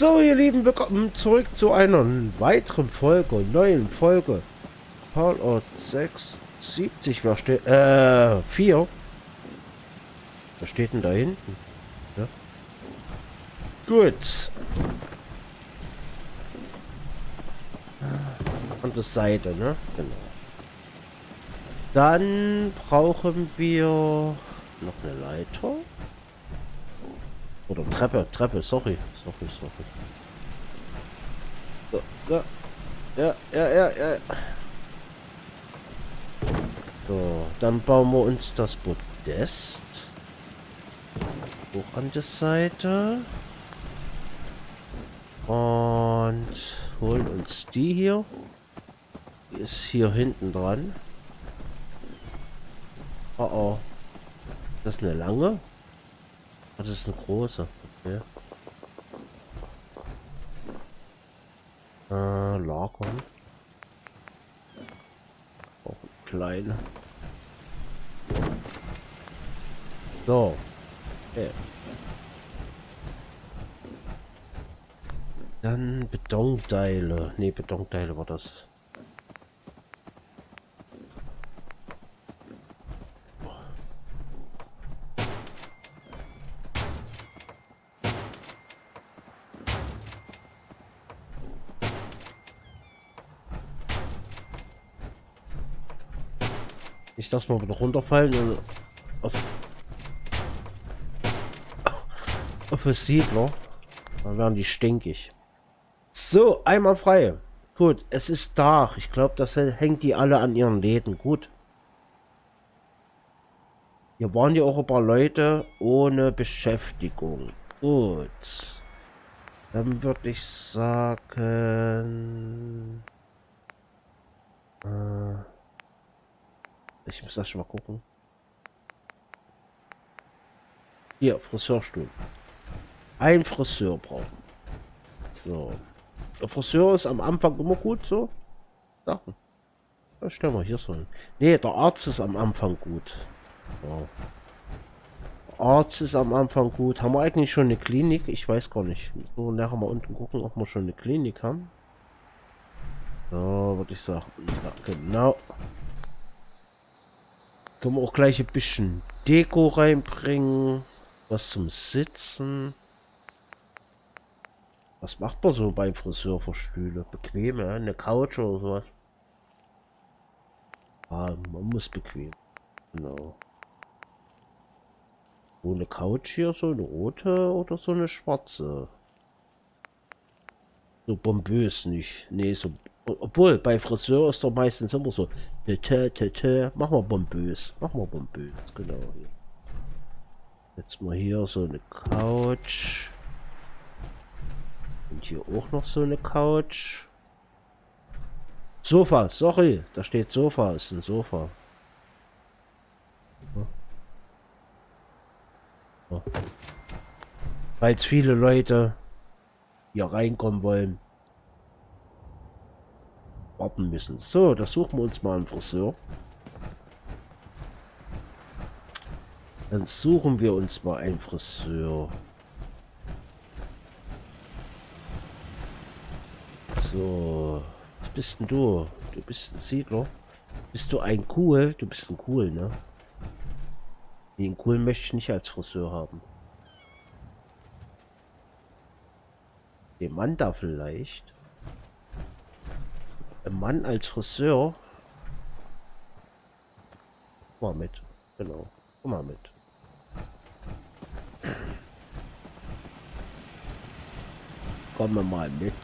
So, ihr Lieben, willkommen zurück zu einer weiteren Folge, neuen Folge. Fallout 6, 70, wer steht, äh, 4. Was steht denn da hinten? Ja. Gut. An der Seite, ne? Genau. Dann brauchen wir noch eine Leiter. Oder Treppe, Treppe, sorry. Sorry, sorry. So, ja. Ja, ja, ja, ja. So, dann bauen wir uns das Podest. Hoch an der Seite. Und holen uns die hier. Die ist hier hinten dran. Oh oh. Das ist eine lange? Oh, das ist eine große. Okay. Äh, lagern. Auch eine kleine. So. Okay. Dann Betonteile. Ne, Betonteile war das. Dass wir wieder runterfallen und auf, auf das Siedler. Dann werden die stinkig. So, einmal frei. Gut, es ist Tag. Ich glaube, das hängt die alle an ihren Läden. Gut. Hier waren ja auch ein paar Leute ohne Beschäftigung. Gut. Dann würde ich sagen... ich muss das schon mal gucken. Hier, Friseurstuhl. Ein Friseur brauchen. So. Der Friseur ist am Anfang immer gut, so. Sachen. Ja, stellen wir hier so hin. Nee, der Arzt ist am Anfang gut. Der Arzt ist am Anfang gut. Haben wir eigentlich schon eine Klinik? Ich weiß gar nicht. So, nachher mal unten gucken, ob wir schon eine Klinik haben. So, würde ich sagen. Ja, genau. Können wir auch gleich ein bisschen Deko reinbringen. Was zum Sitzen. Was macht man so beim Friseur für Stühle? Bequem, ja? Eine Couch oder sowas? Ah, man muss bequem. Genau. So eine Couch hier, so eine rote oder so eine schwarze? So bombös nicht. Nee, so obwohl, bei Friseur ist doch meistens immer so. Tete, tete, mach mal bombös. Mach mal bombös, genau. Jetzt mal hier so eine Couch. Und hier auch noch so eine Couch. Sofa, sorry, da steht Sofa, ist ein Sofa. Ja. Falls viele Leute hier reinkommen wollen warten müssen. So, da suchen wir uns mal einen Friseur. Dann suchen wir uns mal einen Friseur. So, was bist denn du? Du bist ein Siedler. Bist du ein Cool? Du bist ein Cool, ne? Den Cool möchte ich nicht als Friseur haben. Den Mann da vielleicht. Ein Mann als Friseur. Mal mit. Genau. Komm mal mit. Kommen wir mal mit.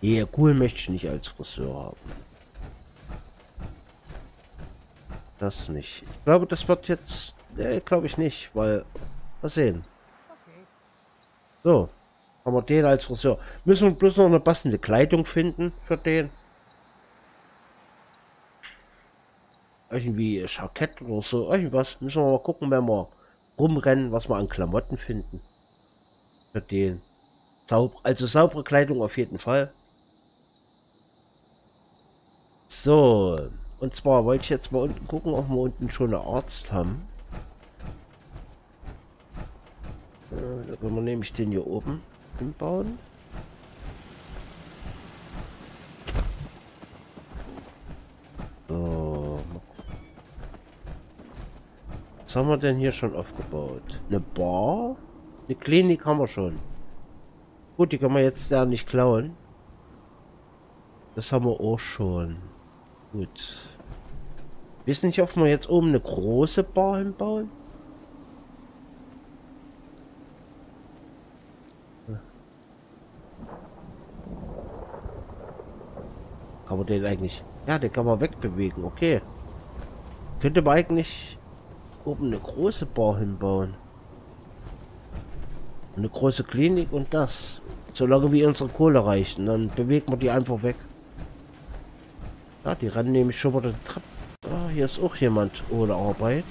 Ja, cool möchte ich nicht als Friseur haben. Das nicht. Ich glaube, das wird jetzt... Nee, glaube ich nicht, weil... Mal sehen. So. Haben wir den als Friseur. Müssen wir bloß noch eine passende Kleidung finden für den. Irgendwie Jackett oder so. Irgendwas. Müssen wir mal gucken, wenn wir rumrennen, was wir an Klamotten finden. Für den. Sauber, also saubere Kleidung auf jeden Fall. So. Und zwar wollte ich jetzt mal unten gucken, ob wir unten schon einen Arzt haben. Äh, da können wir nämlich den hier oben hinbauen. So. Was haben wir denn hier schon aufgebaut? Eine Bar? Eine Klinik haben wir schon. Gut, die können wir jetzt da nicht klauen. Das haben wir auch schon. Gut. Wissen nicht, ob wir jetzt oben eine große Bar hinbauen? Kann man den eigentlich... Ja, den kann man wegbewegen. Okay. Könnte man eigentlich oben eine große Bar hinbauen. Eine große Klinik und das. Solange wie unsere Kohle reicht. Und dann bewegen wir die einfach weg. Ja, die rennen nämlich schon mal den Treppen. Ah, hier ist auch jemand ohne Arbeit.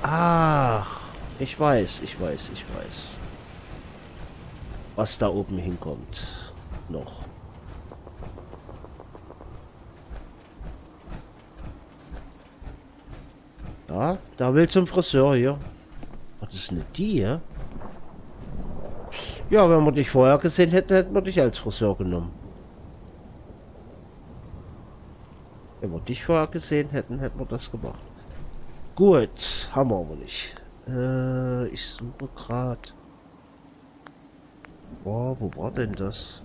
Ach, ich weiß, ich weiß, ich weiß. Was da oben hinkommt. Noch. Da will zum Friseur hier. Was ist denn die hier? Ja, wenn wir dich vorher gesehen hätten, hätten wir dich als Friseur genommen. Wenn wir dich vorher gesehen hätten, hätten wir das gemacht. Gut, haben wir aber nicht. Äh, ich suche gerade. Boah, wo war denn das?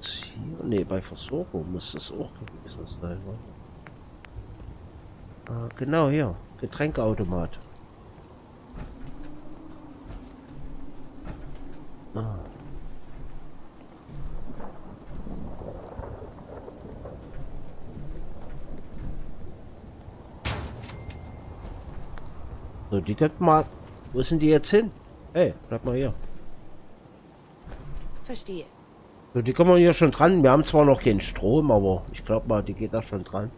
Hier? Ne, bei Versorgung muss das auch gewesen sein. Äh, genau hier. Getränkeautomat. Ah. So, die könnten mal... Wo sind die jetzt hin? Hey, bleib mal hier. Verstehe. So, die kommen hier schon dran. Wir haben zwar noch keinen Strom, aber ich glaube mal, die geht da schon dran.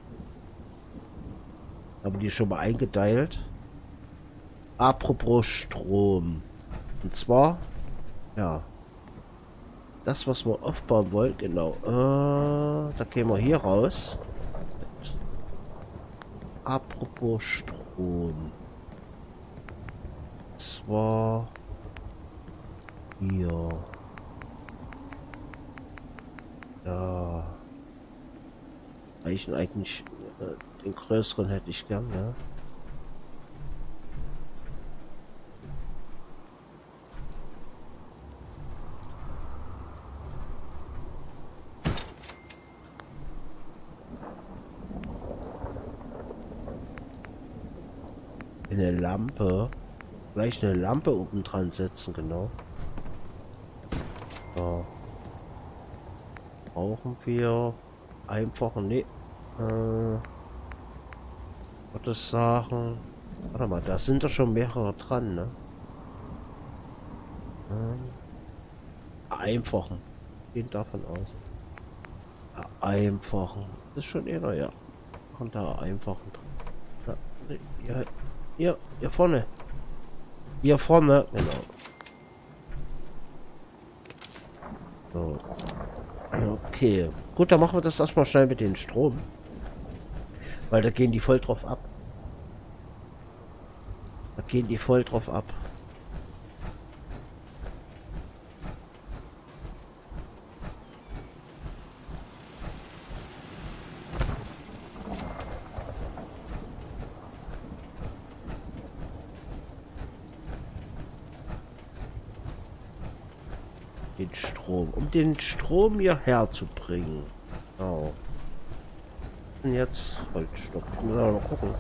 Aber die schon mal eingeteilt. Apropos Strom. Und zwar, ja, das, was wir aufbauen wollen, genau. Äh, da gehen wir hier raus. Apropos Strom zwar hier. Ja. Reichen eigentlich den größeren hätte ich gern, ja. Eine Lampe. Gleich eine Lampe oben dran setzen, genau. So. Brauchen wir einfach, ne, äh, würde sagen, warte mal, da sind doch schon mehrere dran, ne? Ähm, einfachen. Gehen davon aus. Einfachen. Das ist schon eher, ja. Machen da einfachen dran. Ja, hier, hier, hier vorne. Hier vorne, genau. So. Okay. Gut, dann machen wir das erstmal schnell mit dem Strom. Weil da gehen die voll drauf ab. Da gehen die voll drauf ab. Den Strom. Um den Strom hierher zu bringen. Oh. Und jetzt. Halt, stopp. Ich muss aber noch gucken.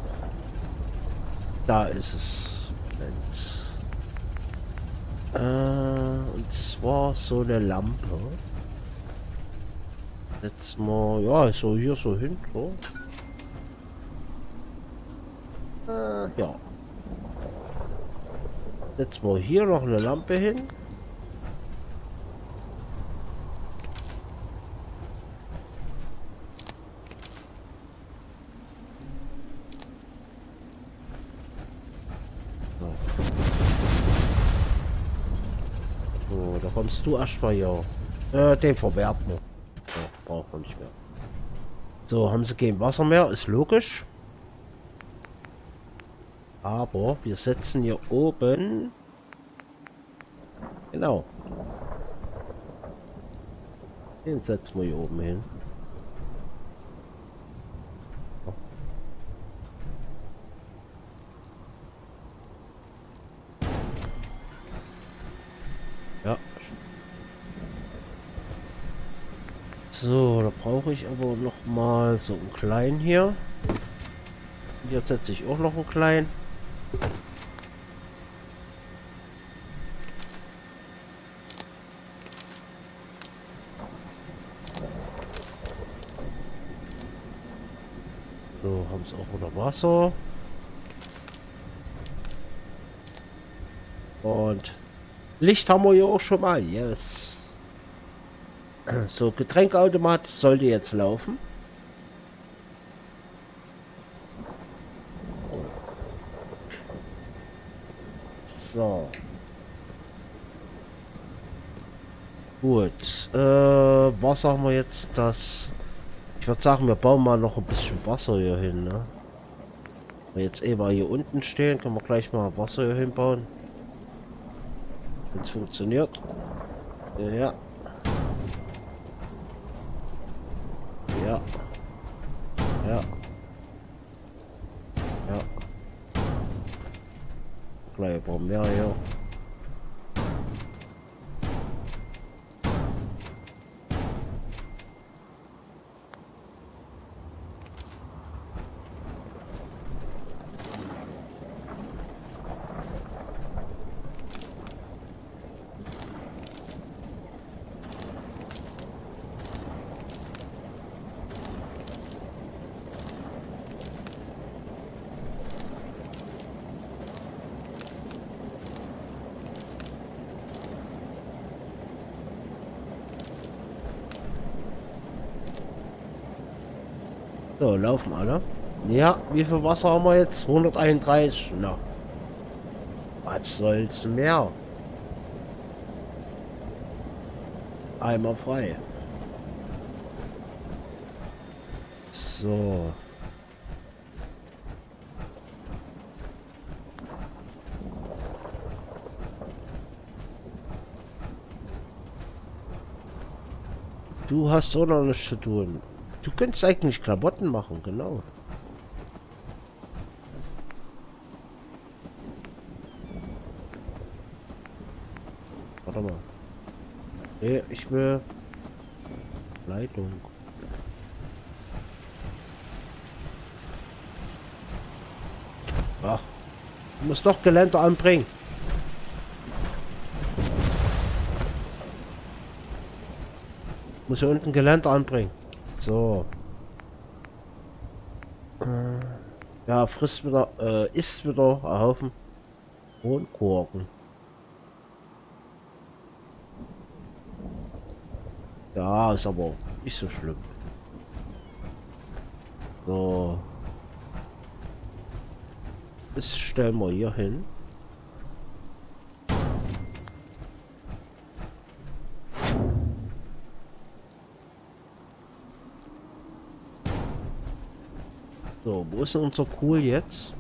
Da ist es. Äh, und zwar so eine Lampe. Jetzt mal. Ja, so hier so hin. So. Äh, ja. Jetzt mal hier noch eine Lampe hin. Kommst du erstmal ja. Äh, den verwerten. Ja, brauchen wir nicht mehr. So, haben sie kein Wasser mehr, ist logisch. Aber wir setzen hier oben... Genau. Den setzen wir hier oben hin. Ja. So, da brauche ich aber noch mal so einen kleinen hier. Hier setze ich auch noch einen kleinen. So, haben es auch wieder Wasser. Und Licht haben wir ja auch schon mal. Yes. So, Getränkeautomat sollte jetzt laufen. So. Gut. Äh, was sagen wir jetzt, das... Ich würde sagen, wir bauen mal noch ein bisschen Wasser hier hin, ne? Wenn wir jetzt eh mal hier unten stehen, können wir gleich mal Wasser hier hinbauen. Wenn es funktioniert. Ja. Ja. Ja. Gleich ein paar mehr hier. So, laufen alle. Ja, wie viel Wasser haben wir jetzt? 131. Na. Was soll's mehr? Einmal frei. So. Du hast auch noch nichts zu tun. Du könntest eigentlich Klamotten machen, genau. Warte mal. Nee, ich will Leitung. Ach, du musst doch Geländer anbringen. Muss hier unten Geländer anbringen. So. Ja, frisst wieder, äh, isst wieder ein Haufen Kronkorken. Ja, ist aber nicht so schlimm. So. Das stellen wir hier hin. So, wo ist denn unser Cool jetzt?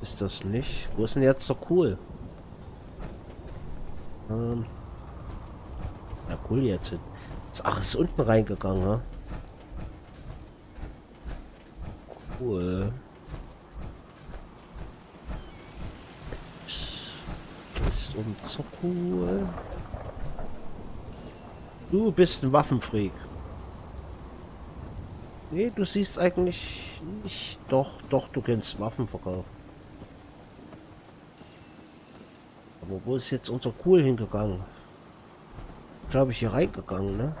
Ist das nicht? Wo ist denn jetzt der Cool? Ähm. Ja, cool jetzt. Ach, ist unten reingegangen, ha? Cool. Ist unser Cool. Du bist ein Waffenfreak. Nee, du siehst eigentlich nicht. Doch, doch, du kennst Waffenverkauf. Aber wo ist jetzt unser Cool hingegangen? Glaube ich hier reingegangen, ne?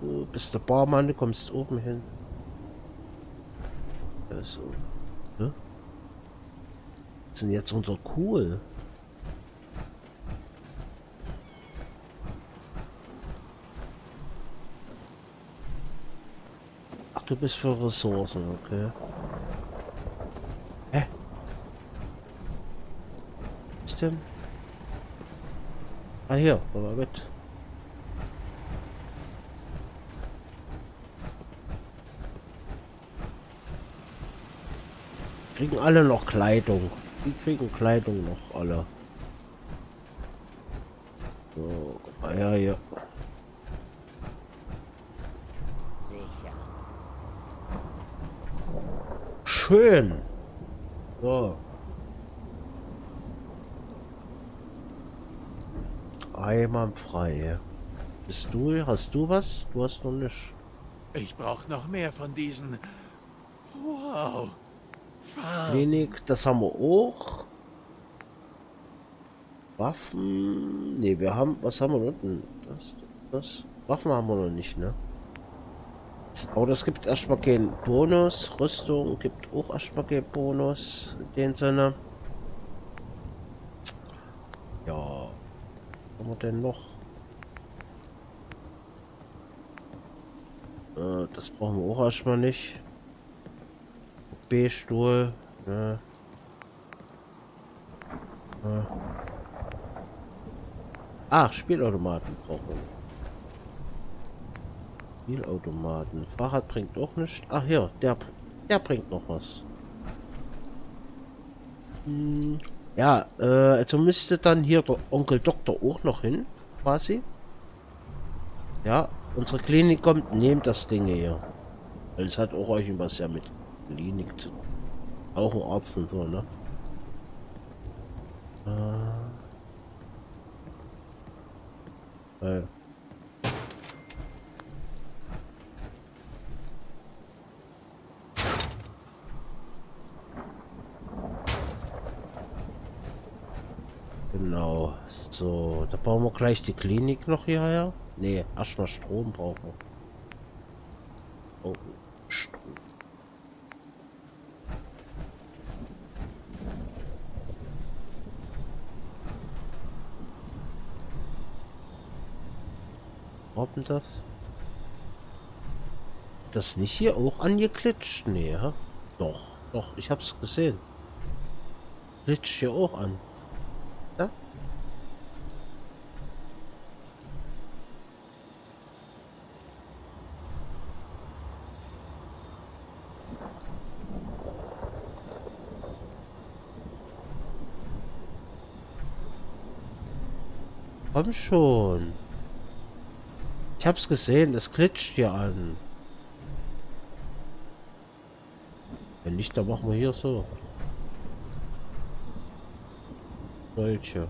Du bist der Barmann, du kommst oben hin. Also. Ne? Was ist jetzt unser Cool? Du bist für Ressourcen, okay. Hä? Was ist denn? Ah, hier, aber mit. Kriegen alle noch Kleidung. Die kriegen Kleidung noch alle. Schön. So. Einwandfrei. Bist du, hast du was? Du hast noch nicht. Ich brauche noch mehr von diesen. Wow. Klinik, das haben wir auch. Waffen. Ne, wir haben. Was haben wir unten? Das, das. Waffen haben wir noch nicht, ne? Aber das gibt erstmal keinen Bonus. Rüstung gibt auch erstmal keinen Bonus. In dem Sinne. Ja. Was haben wir denn noch? Äh, das brauchen wir auch erstmal nicht. B-Stuhl. Ne? Ach, Spielautomaten brauchen wir. Spielautomaten. Fahrrad bringt auch nichts. Ach ja, der, der bringt noch was. Hm, ja, äh, also müsste dann hier der Onkel Doktor auch noch hin, quasi. Ja, unsere Klinik kommt, nehmt das Ding hier. Weil es hat auch euch was ja mit Klinik zu tun. Auch ein Arzt und so, ne? Äh. Äh. Genau. So, da bauen wir gleich die Klinik noch hierher. Nee, erstmal Strom brauchen wir. Oh, Strom. Denn das? Das nicht hier auch angeklitscht? Nee, ja? Doch, doch, ich hab's gesehen. Klitscht hier auch an. Komm schon. Ich hab's gesehen, es klitscht hier an. Wenn nicht, dann machen wir hier so. Solche.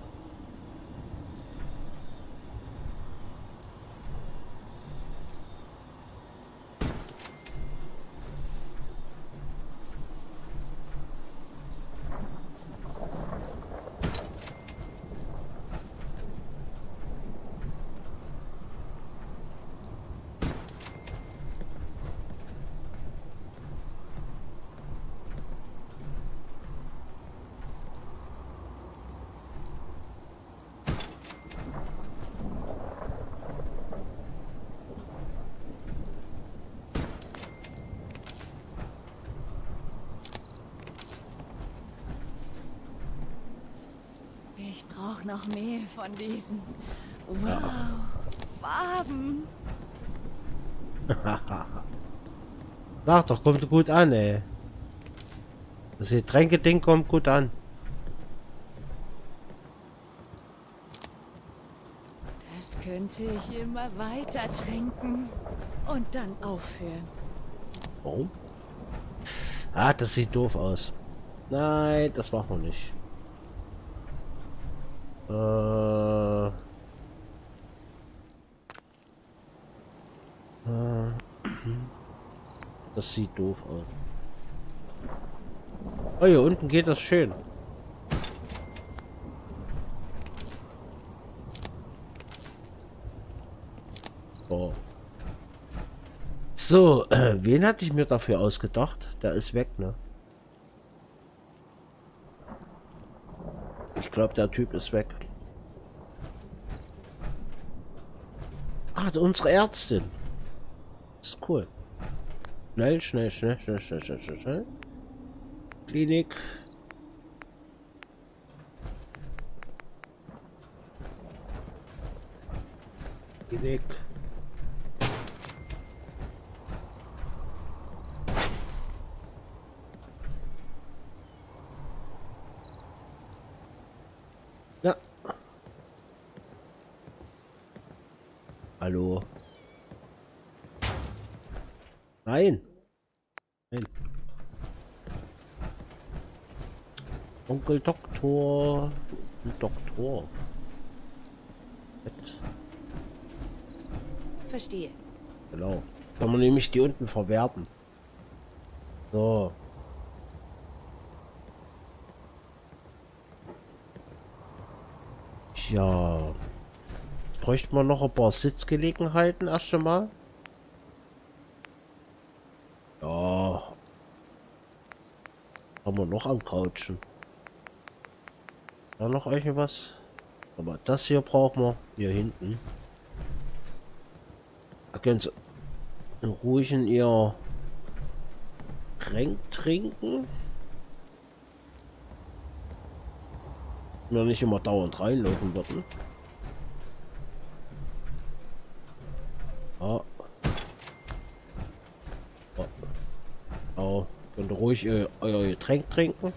Ich brauche noch mehr von diesen. Wow. Farben. Sag doch, kommt gut an, ey. Das Getränke-Ding kommt gut an. Das könnte ich immer weiter trinken. Und dann aufhören. Warum? Ah, das sieht doof aus. Nein, das machen wir nicht. Äh. Äh. Das sieht doof aus. Oh, hier unten geht das schön. So. So, äh, wen hatte ich mir dafür ausgedacht? Der ist weg, ne? Ich glaube, der Typ ist weg. Ach, unsere Ärztin. ist cool. Schnell, schnell, schnell, schnell, schnell, schnell, schnell, schnell. Klinik. Klinik. Hallo. Nein. Nein. Onkel Doktor. Doktor. Verstehe. Genau. Kann man nämlich die unten verwerten. So. Ja. Bräuchte man noch ein paar Sitzgelegenheiten erst einmal. Ja. Haben wir noch am Couchen. Da noch irgendwas? Aber das hier brauchen wir hier hinten. Ganz ruhig in ihr Tränk trinken. Wir nicht immer dauernd reinlaufen würden. Ah. Oh. Oh. Könnt ihr ruhig euer, euer Getränk trinken.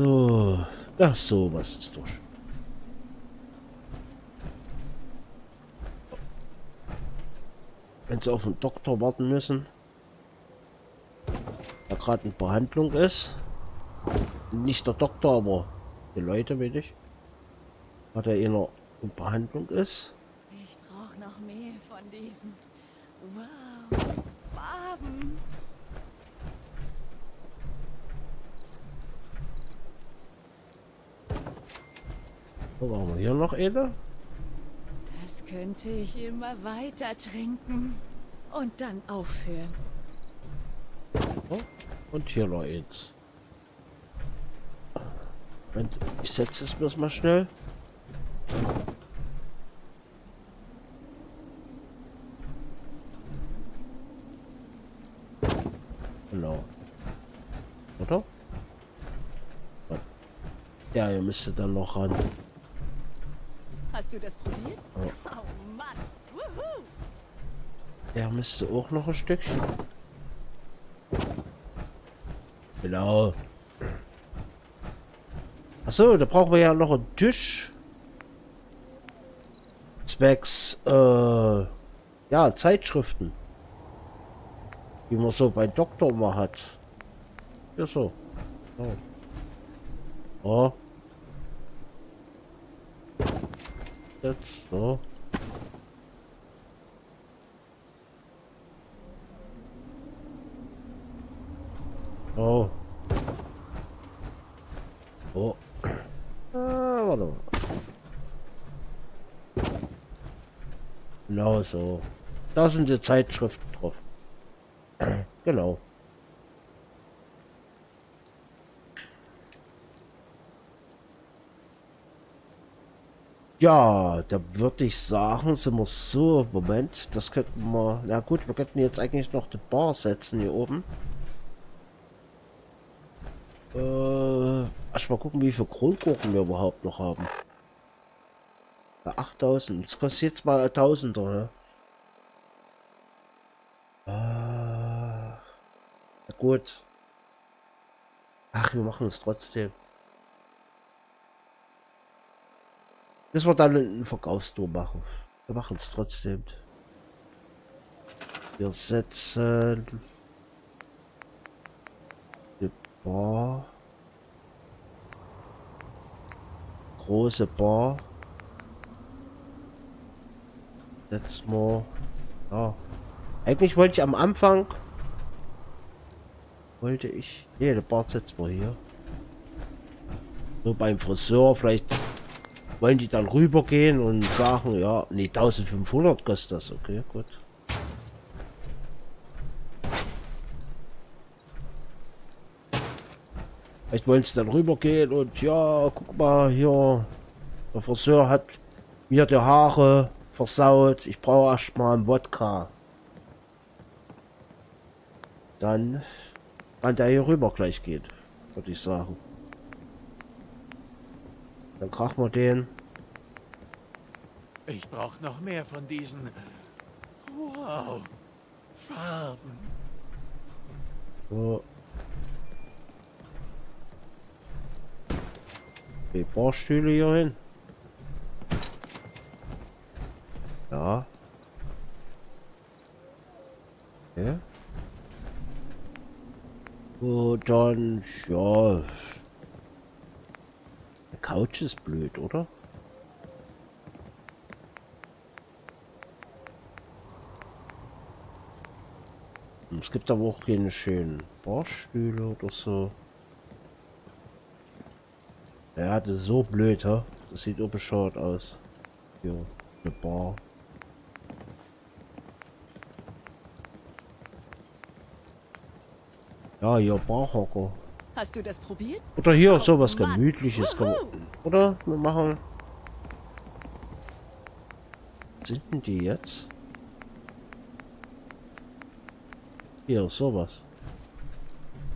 So. Ja, so was ist durch. Wenn sie auf den Doktor warten müssen. Da gerade in Behandlung ist. Nicht der Doktor, aber die Leute, will ich. Hat er einer in Behandlung ist. Ich brauche noch mehr von diesen. Wow. Farben. Machen wir hier noch eine. Das könnte ich immer weiter trinken. Und dann aufhören. So, und hier noch eins. Und ich setze es bloß mal schnell. Genau. Oder? Ja, ihr müsstet dann noch ran. Hast du das probiert? Ja. Oh Mann. Er müsste auch noch ein Stückchen. Genau. Achso, da brauchen wir ja noch einen Tisch. Zwecks, äh, ja, Zeitschriften. Wie man so bei Doktor mal hat. Ja, so. Oh. oh. Jetzt so. Oh. Oh. Ah, warte mal. Genau so. Da sind die Zeitschriften drauf. genau. Ja, da würde ich sagen, sind wir so. Moment, das könnten wir. Na gut, wir könnten jetzt eigentlich noch die Bar setzen hier oben. Äh, erst mal gucken, wie viel Kronkorken wir überhaupt noch haben. Ja, 8000. Das kostet jetzt mal 1000, oder? Na gut. Ach, wir machen es trotzdem. Müssen wir dann einen Verkaufstour machen. Wir machen es trotzdem. Wir setzen die Bar. Große Bar. Setzen wir. Ja. Eigentlich wollte ich am Anfang. Wollte ich. Nee, die Bar setzen wir hier. Nur beim Friseur vielleicht wollen die dann rübergehen und sagen, ja, nee, 1500 kostet das. Okay, gut. Vielleicht wollen sie dann rübergehen und ja, guck mal hier, der Friseur hat mir die Haare versaut. Ich brauche erstmal einen Wodka. Dann, wann der hier rüber gleich geht, würde ich sagen. Dann krachen wir den. Ich brauche noch mehr von diesen. Wow. Farben. So. Die Barstühle hier hin. Ja. Okay. Gut, dann, ja. Couch ist blöd, oder? Es gibt aber auch keine schönen Barstühle oder so. Ja, das ist so blöd, ha? Das sieht auch bescheuert aus. Hier, eine Bar. Ja, hier Barhocker. Hast du das probiert? Oder hier Oh, sowas Mann. gemütliches. Oder? Wir machen. Sind denn die jetzt? Hier, sowas.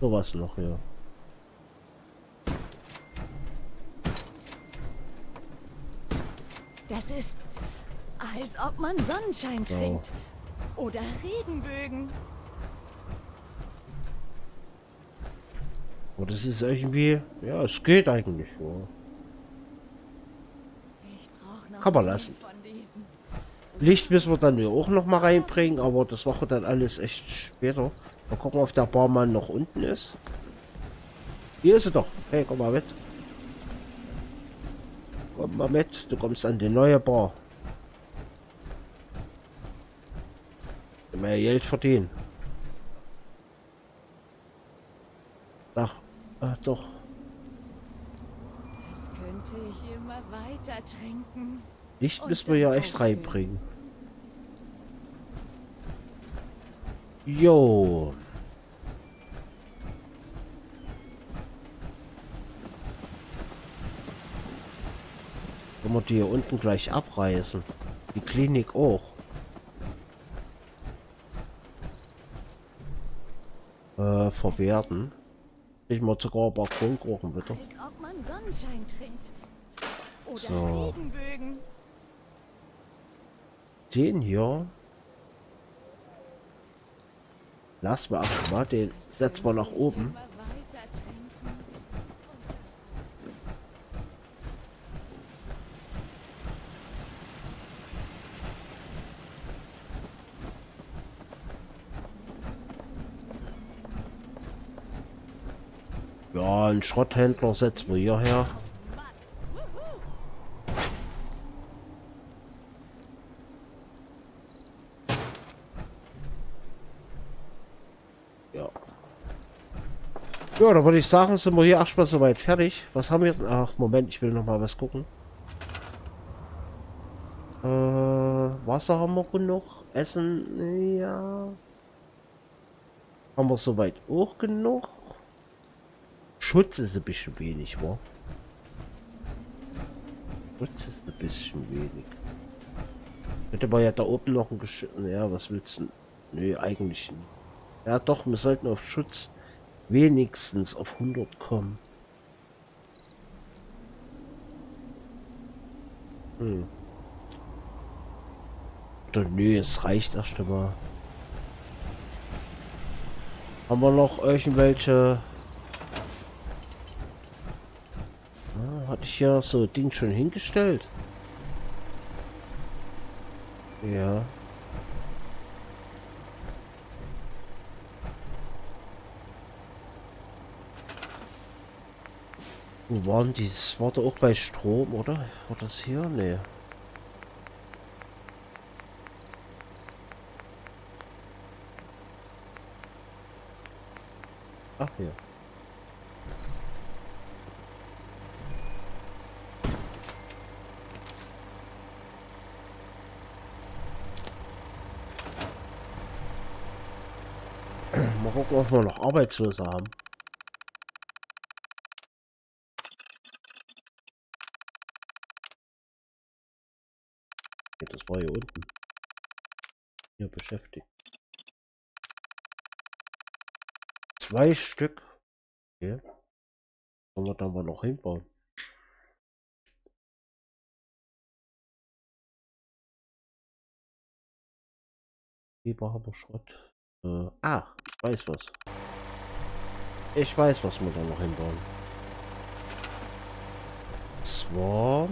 Sowas noch, ja. Das ist, als ob man Sonnenschein Oh. trinkt. Oder Regenbögen. Aber das ist irgendwie. Ja, es geht eigentlich. Ja. Ich brauche noch Kann man lassen. Licht müssen wir dann ja auch noch mal reinbringen, aber das machen wir dann alles echt später. Mal gucken, ob der Barmann noch unten ist. Hier ist er doch. Hey, komm mal mit. Komm mal mit, du kommst an die neue Bar. Mehr Geld verdienen. Ach, doch. Das könnte ich immer weiter tränken. Licht müssen wir ja echt reinbringen. Jo. Können wir die hier unten gleich abreißen? Die Klinik auch. Äh, verwerten. Ich mal sogar bitte. Man Sonnenschein trinkt. Oder So. Den hier. Lass mal ach, mal den setzen wir nach oben. immer weiter tränken. Ja, einen Schrotthändler setzen wir hierher. Ja. Ja, da würde ich sagen, sind wir hier erstmal soweit fertig. Was haben wir? Ach, Moment, ich will noch mal was gucken. Äh, Wasser haben wir genug. Essen, ja. Haben wir soweit auch genug. Schutz ist ein bisschen wenig, wa? Schutz ist ein bisschen wenig. Hätte man ja da oben noch ein Gesch... Ja, was willst du? Nö, eigentlich nicht. Ja doch, wir sollten auf Schutz wenigstens auf 100 kommen. Hm. Oder nö, es reicht erst einmal. Haben wir noch irgendwelche... hatte ich ja so Ding schon hingestellt. Ja. Wo waren die? Das war da auch bei Strom, oder? War das hier? Nee. Ach hier. Mal gucken, ob wir noch Arbeitslose haben. Das war hier unten. Hier beschäftigt. Zwei Stück. Okay. Sollen wir da mal noch hinbauen? Lieber haben wir Schrott. Äh, ah, ich weiß was. Ich weiß, was wir da noch hinbauen. Zwar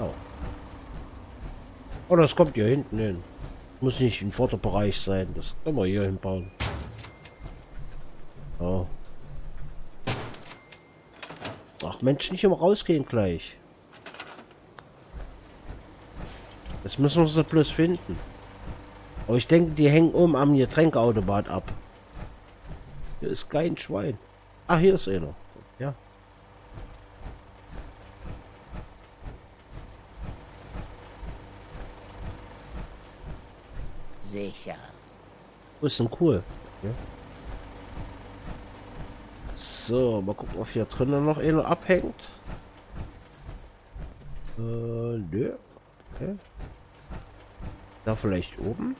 Oh. Oh, das kommt hier hinten hin. Muss nicht im Vorderbereich sein. Das können wir hier hinbauen. Oh. Ach Mensch, nicht immer rausgehen gleich. Das müssen wir so bloß finden. Aber ich denke, die hängen oben am Getränkeautomat ab. Hier ist kein Schwein. Ah, hier ist einer. Ja. Sicher. Das ist denn cool. Ja. So, mal gucken, ob hier drinnen noch einer abhängt. Äh, nö. Okay. Da vielleicht oben.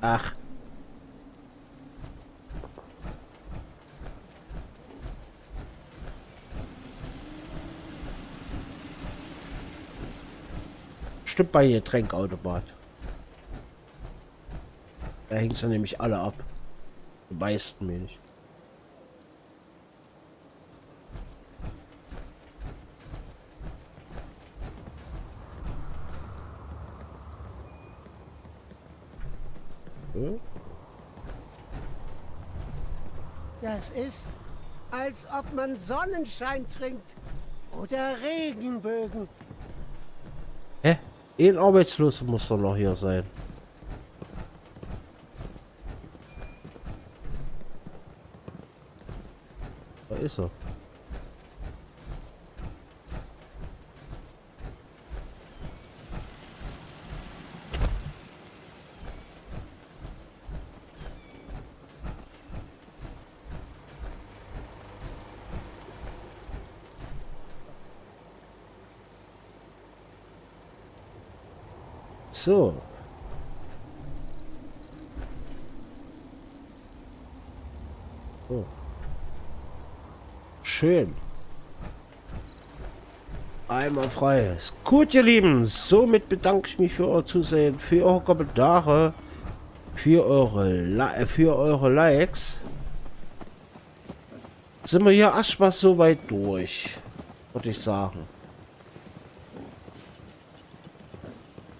Ach. Stimmt bei Getränkautomat. Da hängt sie nämlich alle ab. Die meisten wenig. Hm? Das ist, als ob man Sonnenschein trinkt oder Regenbögen. Hä? Ein Arbeitsloser muss doch noch hier sein. Da ist er. So. Oh. Schön. Einmal frei. Gut, ihr Lieben. Somit bedanke ich mich für euer Zusehen, für eure Kommentare, für eure, Li für eure Likes. Sind wir hier erstmal so weit durch, würde ich sagen.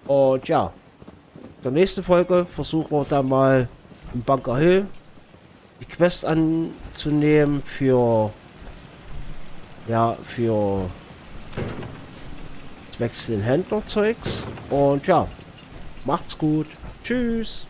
Und ja, in der nächsten Folge versuchen wir dann mal im Bunker Hill die Quest anzunehmen für ja für zwecks den Händlerzeugs. Und ja macht's gut. Tschüss